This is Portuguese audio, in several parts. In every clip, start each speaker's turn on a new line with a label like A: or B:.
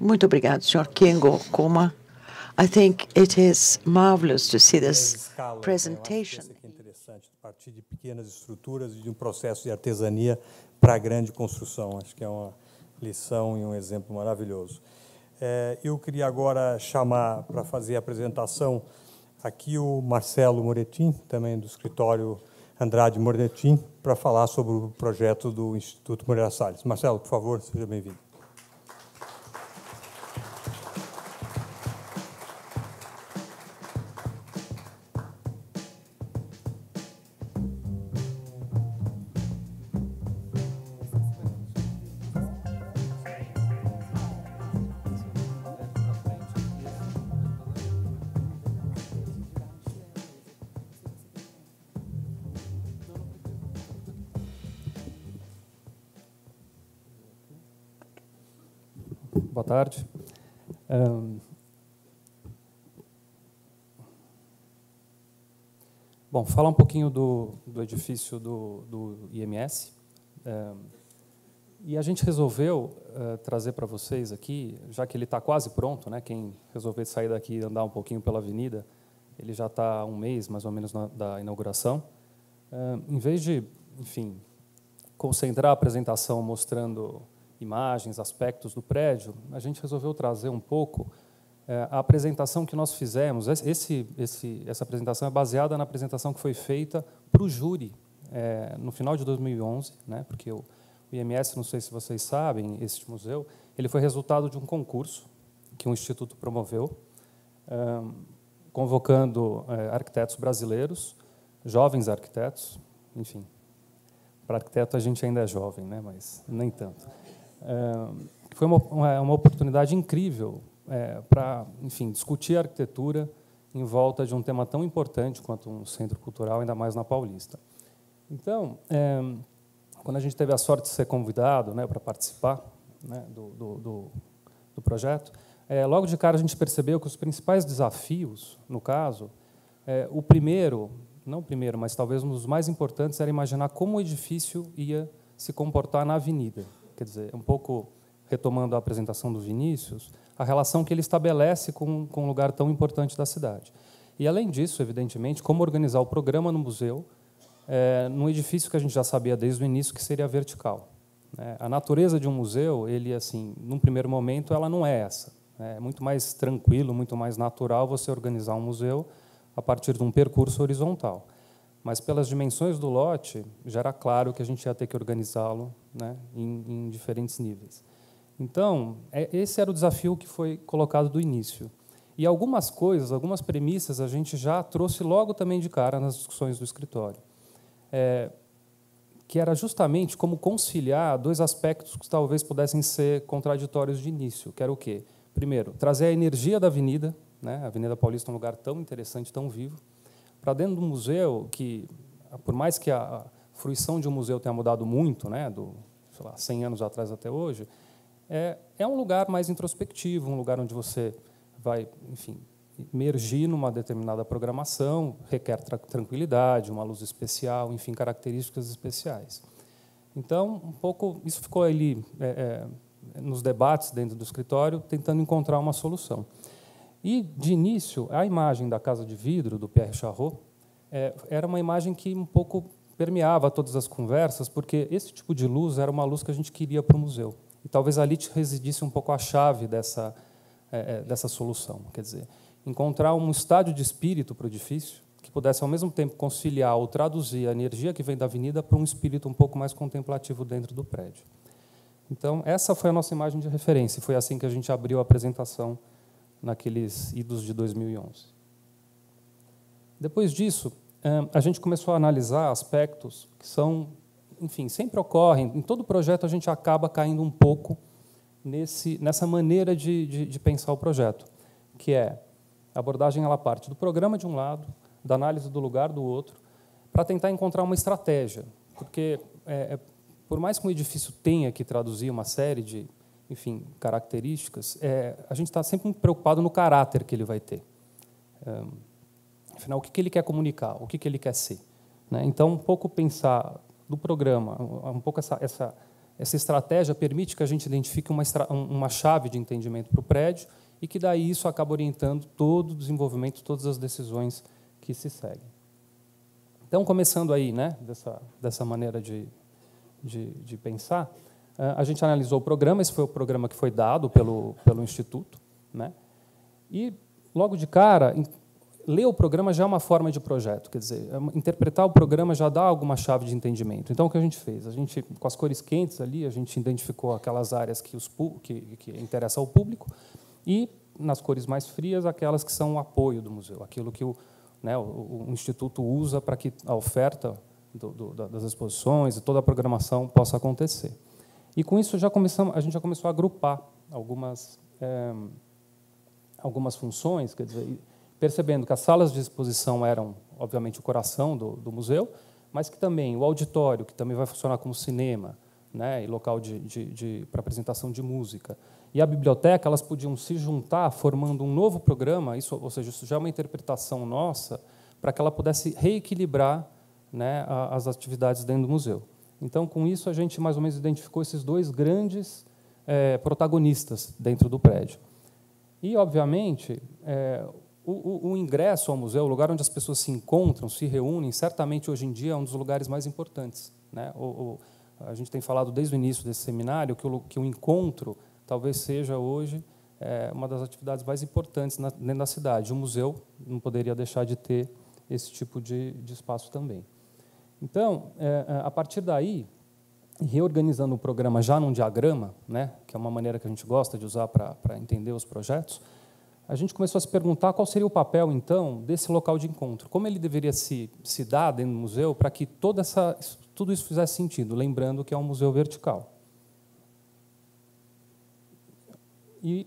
A: Muito obrigado, Sr. Kengo Kuma. I think it is marvelous to see this presentation.
B: É interessante partir de pequenas estruturas e de um processo de artesania para a grande construção. Acho que é uma lição e um exemplo maravilhoso. É, eu queria agora chamar para fazer a apresentação aqui o Marcelo Moretim, também do escritório Andrade Moretim, para falar sobre o projeto do Instituto Moreira Salles. Marcelo, por favor, seja bem-vindo.
C: Boa tarde. Um... Bom, falar um pouquinho do, do edifício do, do IMS. Um... E a gente resolveu uh, trazer para vocês aqui, já que ele está quase pronto, né? quem resolver sair daqui e andar um pouquinho pela avenida, ele já está um mês, mais ou menos, na, da inauguração. Em vez de, enfim, concentrar a apresentação mostrando imagens, aspectos do prédio, a gente resolveu trazer um pouco é, a apresentação que nós fizemos. Esse, esse, essa apresentação é baseada na apresentação que foi feita para o júri é, no final de 2011, né, porque o, o IMS, não sei se vocês sabem, este museu, ele foi resultado de um concurso que um instituto promoveu, é, convocando arquitetos brasileiros, jovens arquitetos, enfim, para arquiteto a gente ainda é jovem, né, mas nem tanto foi uma, uma, uma oportunidade incrível é, para, enfim, discutir a arquitetura em volta de um tema tão importante quanto um centro cultural, ainda mais na Paulista. Então, é, quando a gente teve a sorte de ser convidado né, para participar né, do, do, do, do, projeto, é, logo de cara a gente percebeu que os principais desafios, no caso, é, o primeiro, não o primeiro, mas talvez um dos mais importantes, era imaginar como o edifício ia se comportar na avenida. Quer dizer, um pouco retomando a apresentação do Vinícius, a relação que ele estabelece com, com um lugar tão importante da cidade. E, além disso, evidentemente, como organizar o programa no museu é, num edifício que a gente já sabia desde o início que seria vertical. Né? A natureza de um museu, ele assim, num primeiro momento, ela não é essa. Né? É muito mais tranquilo, muito mais natural você organizar um museu a partir de um percurso horizontal mas pelas dimensões do lote, já era claro que a gente ia ter que organizá-lo né, em, em, diferentes níveis. Então, é, esse era o desafio que foi colocado do início. E algumas coisas, algumas premissas, a gente já trouxe logo também de cara nas discussões do escritório, é, que era justamente como conciliar dois aspectos que talvez pudessem ser contraditórios de início, que era o quê? Primeiro, trazer a energia da avenida, né? a Avenida Paulista é um lugar tão interessante, tão vivo, para dentro do museu, que por mais que a fruição de um museu tenha mudado muito, né, do sei lá, 100 anos atrás até hoje, é, é um lugar mais introspectivo, um lugar onde você vai, enfim, emergir numa determinada programação, requer tra tranquilidade, uma luz especial, enfim, características especiais. Então, um pouco isso ficou ali é, é, nos debates dentro do escritório, tentando encontrar uma solução. E, de início, a imagem da casa de vidro, do Pierre Charrot, é, era uma imagem que um pouco permeava todas as conversas, porque esse tipo de luz era uma luz que a gente queria para o museu. E talvez ali residisse um pouco a chave dessa, é, é, dessa solução. Quer dizer, encontrar um estádio de espírito para o edifício que pudesse, ao mesmo tempo, conciliar ou traduzir a energia que vem da avenida para um espírito um pouco mais contemplativo dentro do prédio. Então, essa foi a nossa imagem de referência. Foi assim que a gente abriu a apresentação naqueles idos de 2011. Depois disso, eh, a gente começou a analisar aspectos que são, enfim, sempre ocorrem. Em todo projeto, a gente acaba caindo um pouco nesse, nessa maneira de, de, de pensar o projeto, que é a abordagem ela parte do programa de um lado, da análise do lugar do outro, para tentar encontrar uma estratégia, porque é, por mais que um edifício tenha que traduzir uma série de enfim, características, é, a gente está sempre preocupado no caráter que ele vai ter. É, afinal, o que, que ele quer comunicar, o que, que ele quer ser. Né? Então, um pouco pensar do programa, um pouco essa, essa, essa estratégia permite que a gente identifique uma, uma chave de entendimento para o prédio e que daí isso acaba orientando todo o desenvolvimento, todas as decisões que se seguem. Então, começando aí, né, dessa, dessa maneira de, de, de pensar, a gente analisou o programa, esse foi o programa que foi dado pelo, pelo Instituto, né, e logo de cara, ler o programa já é uma forma de projeto, quer dizer, é interpretar o programa já dá alguma chave de entendimento. Então, o que a gente fez? A gente, com as cores quentes ali, a gente identificou aquelas áreas que, os, que, que interessam ao público e, nas cores mais frias, aquelas que são o apoio do museu, aquilo que o, né, o, o Instituto usa para que a oferta do, do, das exposições e toda a programação possa acontecer. E, com isso, já começamos, a gente já começou a agrupar algumas, é, algumas funções, quer dizer, percebendo que as salas de exposição eram, obviamente, o coração do, do museu, mas que também o auditório, que também vai funcionar como cinema, né, e local de, de, de para apresentação de música, e a biblioteca, elas podiam se juntar formando um novo programa, isso, ou seja, isso já é uma interpretação nossa, para que ela pudesse reequilibrar né, as atividades dentro do museu. Então, com isso, a gente mais ou menos identificou esses dois grandes é, protagonistas dentro do prédio. E, obviamente, é, o, o, o, ingresso ao museu, o lugar onde as pessoas se encontram, se reúnem, certamente hoje em dia é um dos lugares mais importantes. Né? O, a gente tem falado desde o início desse seminário que o, que o encontro talvez seja hoje é, uma das atividades mais importantes na, dentro da cidade. O museu não poderia deixar de ter esse tipo de, de espaço também. Então, é, é a partir daí, reorganizando o programa já num diagrama, né, que é uma maneira que a gente gosta de usar para entender os projetos, a gente começou a se perguntar qual seria o papel, então, desse local de encontro. Como ele deveria se, se dar dentro do museu para que toda essa, tudo isso fizesse sentido, lembrando que é um museu vertical. E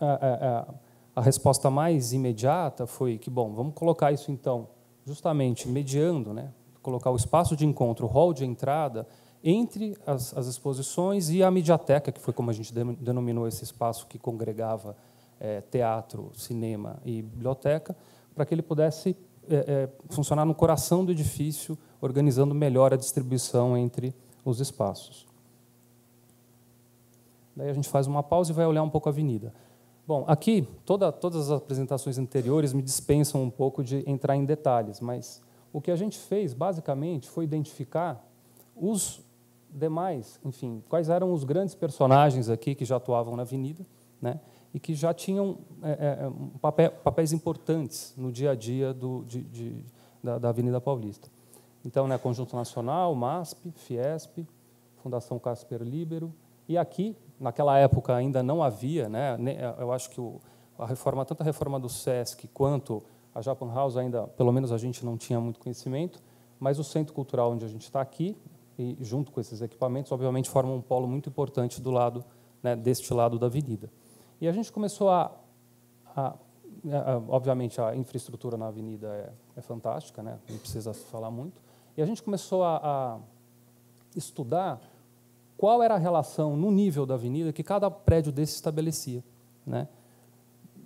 C: a, a, a resposta mais imediata foi que, bom, vamos colocar isso, então, justamente mediando, né, colocar o espaço de encontro, o hall de entrada, entre as, as exposições e a mediateca, que foi como a gente denominou esse espaço que congregava é, teatro, cinema e biblioteca, para que ele pudesse é, é, funcionar no coração do edifício, organizando melhor a distribuição entre os espaços. Daí a gente faz uma pausa e vai olhar um pouco a avenida. Bom, aqui, toda, todas as apresentações anteriores me dispensam um pouco de entrar em detalhes, mas o que a gente fez, basicamente, foi identificar os demais, enfim, quais eram os grandes personagens aqui que já atuavam na avenida, né? e que já tinham é, é, é papéis importantes no dia a dia do, de, de, da, da, Avenida Paulista. Então, né, Conjunto Nacional, MASP, Fiesp, Fundação Casper Libero, e aqui, naquela época ainda não havia, né, eu acho que o, a reforma, tanto a reforma do SESC quanto a Japan House ainda, pelo menos a gente não tinha muito conhecimento, mas o Centro Cultural onde a gente está aqui, e junto com esses equipamentos, obviamente formam um polo muito importante do lado, né, deste lado da avenida. E a gente começou a, a, a obviamente, a infraestrutura na avenida é, é, fantástica, né? não precisa falar muito. E a gente começou a, a estudar qual era a relação no nível da avenida que cada prédio desse estabelecia. Né?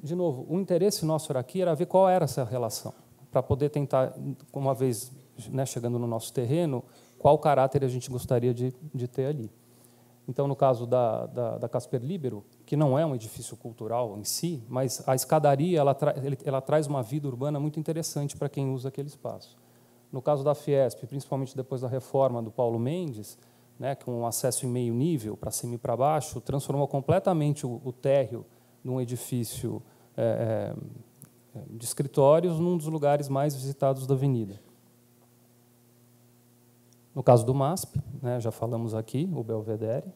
C: De novo, o interesse nosso era aqui era ver qual era essa relação, para poder tentar, uma vez né, chegando no nosso terreno, qual caráter a gente gostaria de, de ter ali. Então, no caso da, da, da, Casper Libero, que não é um edifício cultural em si, mas a escadaria ela, tra ela traz uma vida urbana muito interessante para quem usa aquele espaço. No caso da Fiesp, principalmente depois da reforma do Paulo Mendes, né, com um acesso em meio nível, para cima e para baixo, transformou completamente o, o térreo de um edifício é, é, de escritórios num dos lugares mais visitados da avenida. No caso do MASP, né, já falamos aqui, o Belvedere.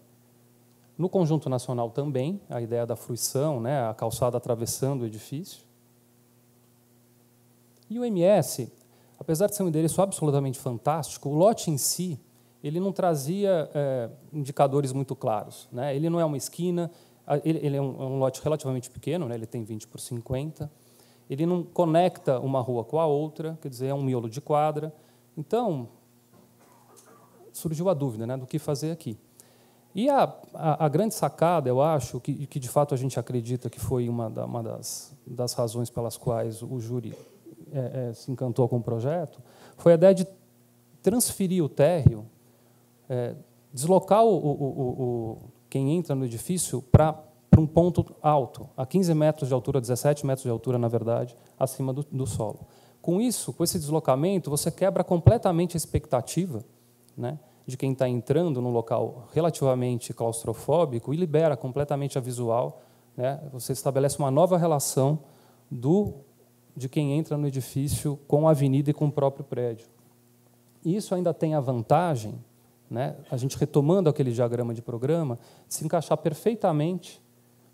C: No conjunto nacional também, a ideia da fruição, né, a calçada atravessando o edifício. E o MS, apesar de ser um endereço absolutamente fantástico, o lote em si, ele não trazia é, indicadores muito claros. Né? Ele não é uma esquina, ele, ele é, um, é, um, lote relativamente pequeno, né? ele tem 20 por 50, ele não conecta uma rua com a outra, quer dizer, é um miolo de quadra. Então, surgiu a dúvida né, do que fazer aqui. E a, a, a, grande sacada, eu acho, que, que de fato a gente acredita que foi uma, da, uma das, das, razões pelas quais o júri é, é, se encantou com o projeto, foi a ideia de transferir o térreo é, deslocar o, o, o, quem entra no edifício para um ponto alto, a 15 metros de altura, 17 metros de altura, na verdade, acima do, do solo. Com isso, com esse deslocamento, você quebra completamente a expectativa né, de quem está entrando num local relativamente claustrofóbico e libera completamente a visual. Né, você estabelece uma nova relação do de quem entra no edifício com a avenida e com o próprio prédio. Isso ainda tem a vantagem, né, a gente retomando aquele diagrama de programa, se encaixar perfeitamente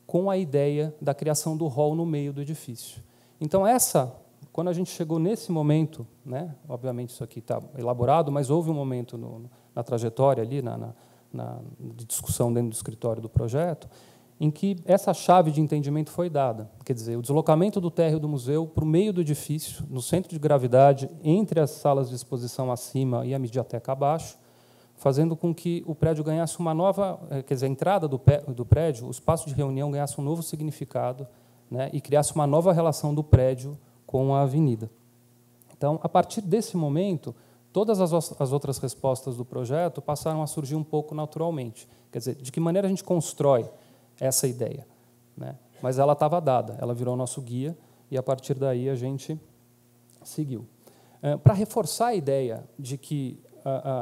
C: com a ideia da criação do hall no meio do edifício. Então, essa, quando a gente chegou nesse momento, né, obviamente isso aqui está elaborado, mas houve um momento no, na trajetória ali, na, na, na de discussão dentro do escritório do projeto, em que essa chave de entendimento foi dada. Quer dizer, o deslocamento do térreo do museu para o meio do edifício, no centro de gravidade, entre as salas de exposição acima e a mediateca abaixo, fazendo com que o prédio ganhasse uma nova, eh, quer dizer, a entrada do, do prédio, o espaço de reunião ganhasse um novo significado né, e criasse uma nova relação do prédio com a avenida. Então, a partir desse momento, todas as, as outras respostas do projeto passaram a surgir um pouco naturalmente. Quer dizer, de que maneira a gente constrói essa ideia. Né? Mas ela estava dada, ela virou nosso guia e a partir daí a gente seguiu. É, Para reforçar a ideia de que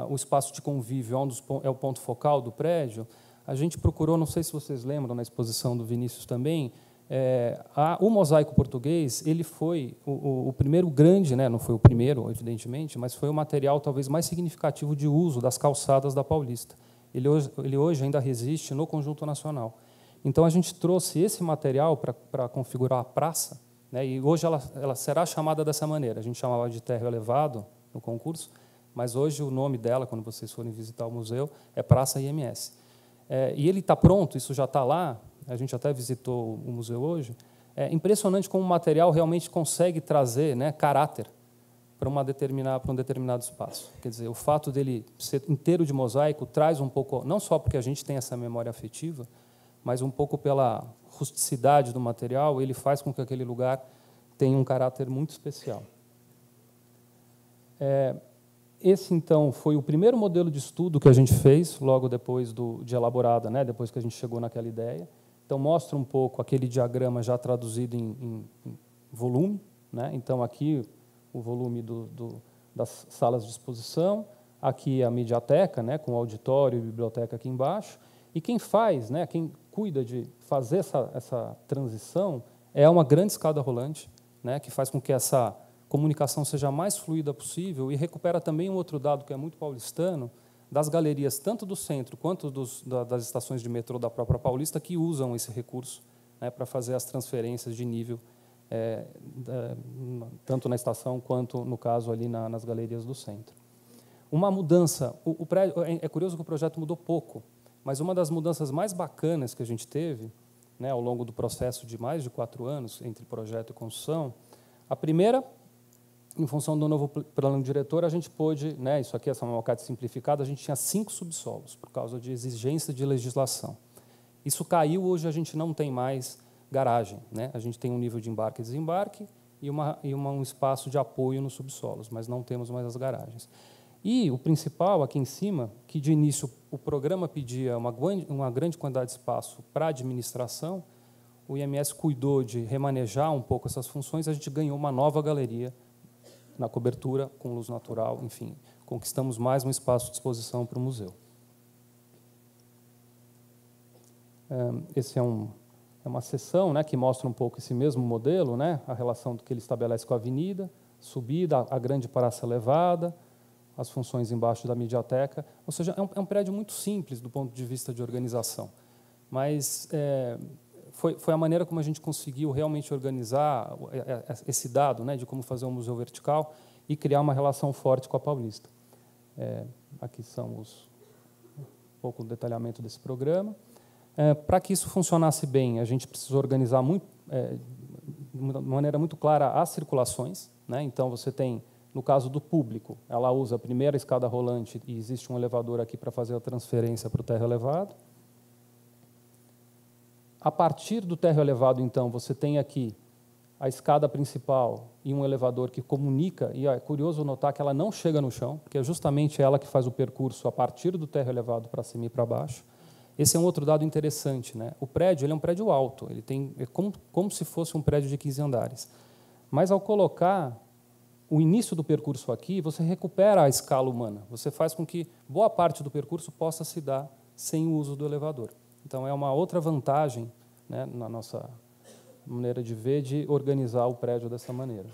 C: o espaço de convívio é, um dos, é o ponto focal do prédio, a gente procurou, não sei se vocês lembram na exposição do Vinícius também, é, a, o mosaico português ele foi o, o, o, primeiro grande, né, não foi o primeiro, evidentemente, mas foi o material talvez mais significativo de uso das calçadas da Paulista. Ele hoje, ele hoje ainda resiste no conjunto nacional. Então a gente trouxe esse material para configurar a praça, né, e hoje ela, ela será chamada dessa maneira. A gente chamava de térreo elevado no concurso, mas hoje o nome dela, quando vocês forem visitar o museu, é Praça IMS. É, e ele está pronto, isso já está lá, a gente até visitou o museu hoje. É impressionante como o material realmente consegue trazer né, caráter para, uma determinada, para um determinado espaço. Quer dizer, o fato dele ser inteiro de mosaico traz um pouco, não só porque a gente tem essa memória afetiva, mas um pouco pela rusticidade do material, ele faz com que aquele lugar tenha um caráter muito especial. É, esse, então, foi o primeiro modelo de estudo que a gente fez, logo depois do, de elaborada, né, depois que a gente chegou naquela ideia. Então, mostra um pouco aquele diagrama já traduzido em, em, volume. Né? Então, aqui, o volume do, do, das salas de exposição, aqui a mediateca, né, com auditório e biblioteca aqui embaixo. E quem faz, né, quem cuida de fazer essa, essa transição, é uma grande escada rolante, né, que faz com que essa comunicação seja a mais fluida possível e recupera também um outro dado que é muito paulistano, das galerias, tanto do centro quanto dos, da, das estações de metrô da própria Paulista, que usam esse recurso né, para fazer as transferências de nível, é, da, tanto na estação quanto, no caso, ali na, nas galerias do centro. Uma mudança, o, o prédio, é, é curioso que o projeto mudou pouco, mas uma das mudanças mais bacanas que a gente teve, né, ao longo do processo de mais de quatro anos entre projeto e construção, a primeira em função do novo plano diretor, a gente pôde, né, isso aqui é uma alcate simplificada, a gente tinha cinco subsolos, por causa de exigência de legislação. Isso caiu, hoje a gente não tem mais garagem. Né? A gente tem um nível de embarque e desembarque e, uma, e uma, um espaço de apoio nos subsolos, mas não temos mais as garagens. E o principal, aqui em cima, que de início o programa pedia uma, uma grande quantidade de espaço para administração, o IMS cuidou de remanejar um pouco essas funções, a gente ganhou uma nova galeria na cobertura, com luz natural, enfim, conquistamos mais um espaço de exposição para o museu. Esse é, um, é uma sessão né, que mostra um pouco esse mesmo modelo, né, a relação que ele estabelece com a avenida, subida, a grande praça elevada, as funções embaixo da mediateca. Ou seja, é um, é um prédio muito simples do ponto de vista de organização. Mas é, foi, foi a maneira como a gente conseguiu realmente organizar é, é, esse dado né, de como fazer um museu vertical e criar uma relação forte com a Paulista. É, aqui são os, um pouco o detalhamento desse programa. É, Para que isso funcionasse bem, a gente precisou organizar muito, é, de maneira muito clara as circulações. Né? Então, você tem, no caso do público, ela usa a primeira escada rolante e existe um elevador aqui para fazer a transferência para o terra elevado. A partir do térreo elevado, então, você tem aqui a escada principal e um elevador que comunica, e é curioso notar que ela não chega no chão, porque é justamente ela que faz o percurso a partir do terra elevado para cima e para baixo. Esse é um outro dado interessante. Né? O prédio ele é um prédio alto, ele tem, é como, como se fosse um prédio de 15 andares. Mas, ao colocar o início do percurso aqui, você recupera a escala humana. Você faz com que boa parte do percurso possa se dar sem o uso do elevador. Então, é uma outra vantagem né, na nossa maneira de ver, de organizar o prédio dessa maneira.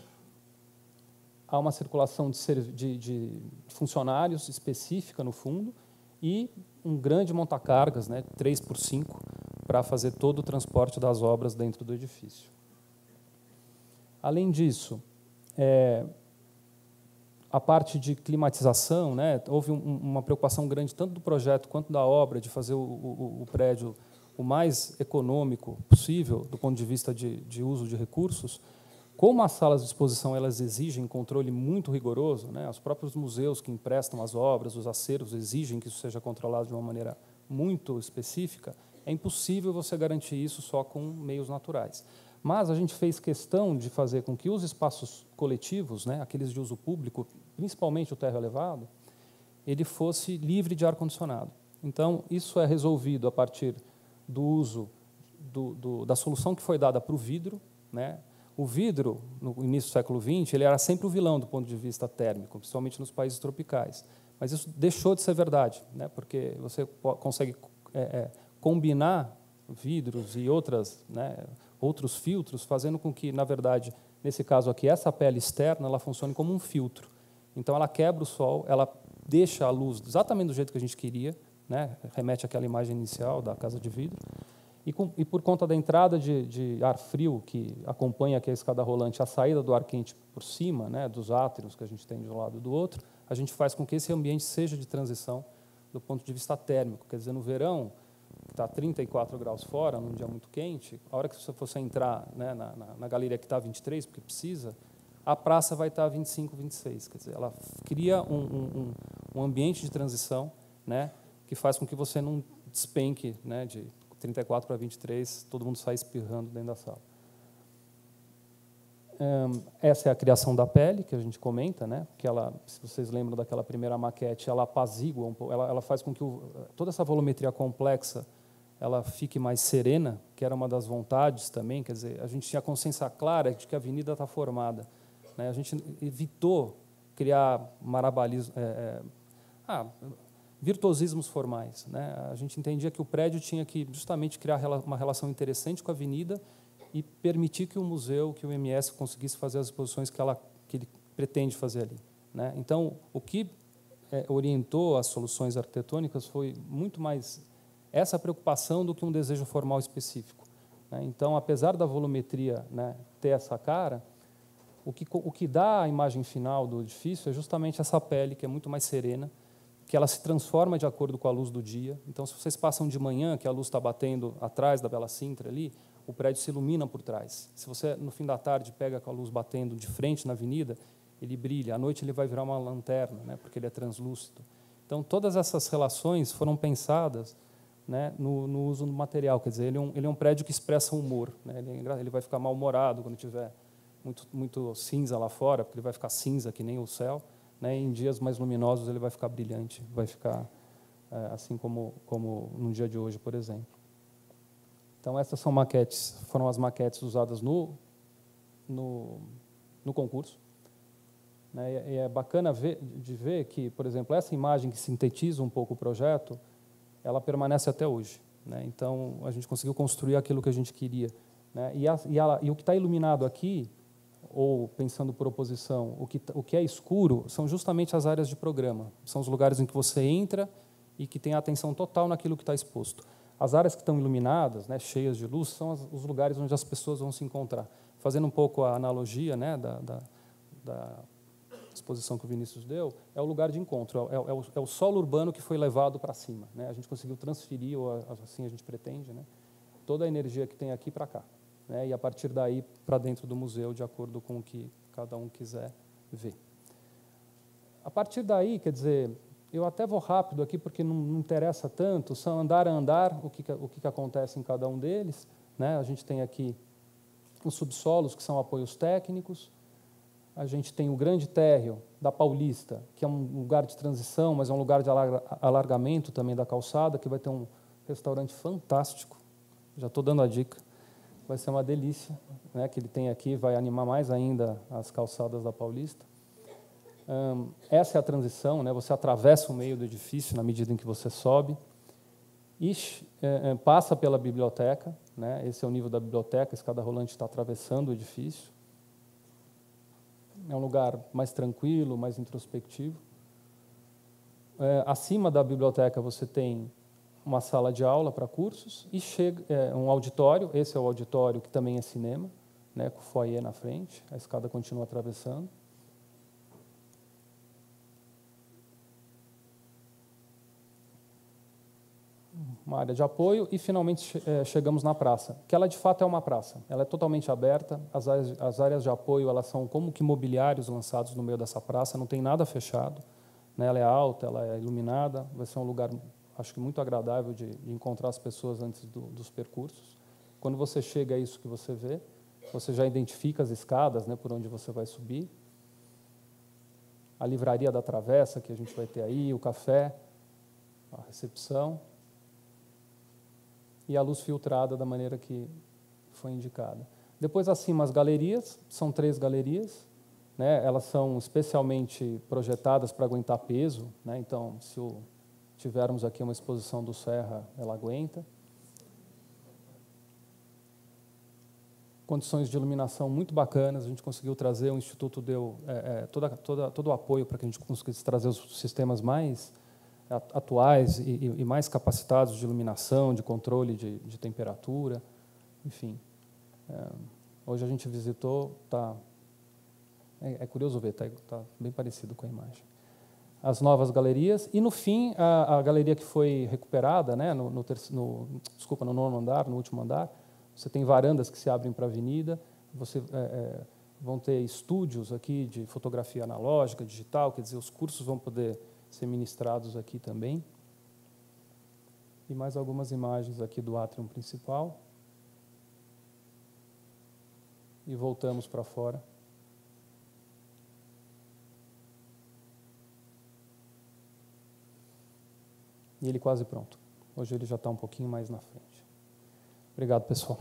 C: Há uma circulação de, de, de funcionários específica no fundo e um grande montacargas, né, 3 por 5, para fazer todo o transporte das obras dentro do edifício. Além disso, é, a parte de climatização, né, houve um, uma preocupação grande tanto do projeto quanto da obra de fazer o, o, o prédio o mais econômico possível do ponto de vista de, de, uso de recursos, como as salas de exposição elas exigem controle muito rigoroso, né, os próprios museus que emprestam as obras, os acervos exigem que isso seja controlado de uma maneira muito específica, é impossível você garantir isso só com meios naturais. Mas a gente fez questão de fazer com que os espaços coletivos, né, aqueles de uso público, principalmente o terra elevado, ele fosse livre de ar condicionado. Então isso é resolvido a partir do uso do, do, da solução que foi dada para o vidro. Né? O vidro, no início do século XX, ele era sempre o vilão do ponto de vista térmico, principalmente nos países tropicais. Mas isso deixou de ser verdade, né? porque você consegue é, é, combinar vidros e outras, né, outros filtros, fazendo com que, na verdade, nesse caso aqui, essa pele externa ela funcione como um filtro. Então, ela quebra o sol, ela deixa a luz exatamente do jeito que a gente queria, né? remete àquela imagem inicial da casa de vidro. E, com, e por conta da entrada de, de, ar frio que acompanha aqui a escada rolante, a saída do ar quente por cima, né, dos átrios que a gente tem de um lado e do outro, a gente faz com que esse ambiente seja de transição do ponto de vista térmico. Quer dizer, no verão, está 34 graus fora, num dia muito quente, a hora que você fosse entrar né, na, na, na, galeria que está 23, porque precisa, a praça vai estar 25, 26. Quer dizer, ela cria um, um, um ambiente de transição, né, que faz com que você não despenque né, de 34 para 23, todo mundo sai espirrando dentro da sala. essa é a criação da pele que a gente comenta, né? Que ela, se vocês lembram daquela primeira maquete, ela apazigua um pouco, ela, ela faz com que o, toda essa volumetria complexa ela fique mais serena, que era uma das vontades também. Quer dizer, a gente tinha consciência clara de que a avenida está formada. Né? A gente evitou criar marabalismo, é, é, ah, virtuosismos formais. Né? A gente entendia que o prédio tinha que justamente criar uma relação interessante com a avenida e permitir que o museu, que o MS conseguisse fazer as exposições que, ela, que ele pretende fazer ali. Né? Então, o que é, orientou as soluções arquitetônicas foi muito mais essa preocupação do que um desejo formal específico. Né? Então, apesar da volumetria né, ter essa cara, o que, o que dá a imagem final do edifício é justamente essa pele, que é muito mais serena, que ela se transforma de acordo com a luz do dia. Então, se vocês passam de manhã, que a luz está batendo atrás da Bela Sintra ali, o prédio se ilumina por trás. Se você, no fim da tarde, pega com a luz batendo de frente na avenida, ele brilha. À noite, ele vai virar uma lanterna, né, porque ele é translúcido. Então, todas essas relações foram pensadas né, no, no, uso do material. Quer dizer, ele é um, ele é um prédio que expressa humor. Né, ele, é, ele vai ficar mal-humorado quando tiver muito, muito cinza lá fora, porque ele vai ficar cinza que nem o céu. Né, em dias mais luminosos ele vai ficar brilhante, vai ficar é, assim como como no dia de hoje, por exemplo. Então essas são maquetes, foram as maquetes usadas no no, no concurso. Né, e é bacana ver, de ver que, por exemplo, essa imagem que sintetiza um pouco o projeto, ela permanece até hoje. Né? Então a gente conseguiu construir aquilo que a gente queria. Né? E, a, e, e o que está iluminado aqui ou pensando por oposição, o que, o que é escuro são justamente as áreas de programa. São os lugares em que você entra e que tem a atenção total naquilo que está exposto. As áreas que estão iluminadas, né, cheias de luz, são as, os lugares onde as pessoas vão se encontrar. Fazendo um pouco a analogia né, da, da, da exposição que o Vinícius deu, é o lugar de encontro, é, é, o, é o, solo urbano que foi levado para cima. Né? A gente conseguiu transferir, ou assim a gente pretende, né, toda a energia que tem aqui para cá né, e a partir daí para dentro do museu, de acordo com o que cada um quiser ver. A partir daí, quer dizer, eu até vou rápido aqui porque não, não interessa tanto, são andar a andar o que, o que acontece em cada um deles. Né? A gente tem aqui os subsolos, que são apoios técnicos. A gente tem o grande térreo da Paulista, que é um lugar de transição, mas é um lugar de alargamento também da calçada, que vai ter um restaurante fantástico. Já estou dando a dica. Vai ser uma delícia, né, que ele tem aqui, vai animar mais ainda as calçadas da Paulista. Um, essa é a transição, né, você atravessa o meio do edifício na medida em que você sobe e é, passa pela biblioteca, né, esse é o nível da biblioteca, a escada rolante está atravessando o edifício. É um lugar mais tranquilo, mais introspectivo. É, acima da biblioteca você tem uma sala de aula para cursos e chega é, um auditório. Esse é o auditório que também é cinema, né, com o foyer na frente. A escada continua atravessando. Uma área de apoio e finalmente é, chegamos na praça, que ela de fato é uma praça. Ela é totalmente aberta. As áreas, as áreas de apoio elas são como que mobiliários lançados no meio dessa praça. Não tem nada fechado. Né, ela é alta, ela é iluminada. Vai ser um lugar acho que muito agradável de, de encontrar as pessoas antes do, dos percursos. Quando você chega a isso que você vê, você já identifica as escadas né, por onde você vai subir. A livraria da travessa que a gente vai ter aí, o café, a recepção. E a luz filtrada da maneira que foi indicada. Depois, acima, as galerias. São três galerias. Né, elas são especialmente projetadas para aguentar peso. Né, então, se tivermos aqui uma exposição do Serra, ela aguenta. Condições de iluminação muito bacanas, a gente conseguiu trazer, o Instituto deu é, é, toda, toda, todo o apoio para que a gente conseguisse trazer os sistemas mais atuais e, e mais capacitados de iluminação, de controle de, de temperatura, enfim. É, hoje a gente visitou, tá, é, é curioso ver, está tá bem parecido com a imagem as novas galerias e no fim a, a galeria que foi recuperada, né, no, no, no, desculpa, no nono andar, no último andar, você tem varandas que se abrem para a avenida, você é, é, vão ter estúdios aqui de fotografia analógica, digital, quer dizer, os cursos vão poder ser ministrados aqui também. E mais algumas imagens aqui do átrio principal. E voltamos para fora. E ele quase pronto. Hoje ele já está um pouquinho mais na frente. Obrigado, pessoal.